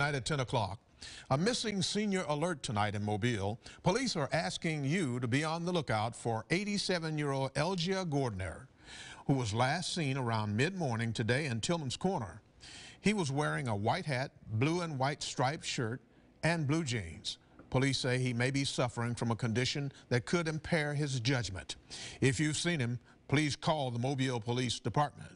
Tonight at 10 o'clock. A missing senior alert tonight in Mobile. Police are asking you to be on the lookout for 87-year-old Elgia Gordner, who was last seen around mid-morning today in Tillman's Corner. He was wearing a white hat, blue and white striped shirt, and blue jeans. Police say he may be suffering from a condition that could impair his judgment. If you've seen him, please call the Mobile Police Department.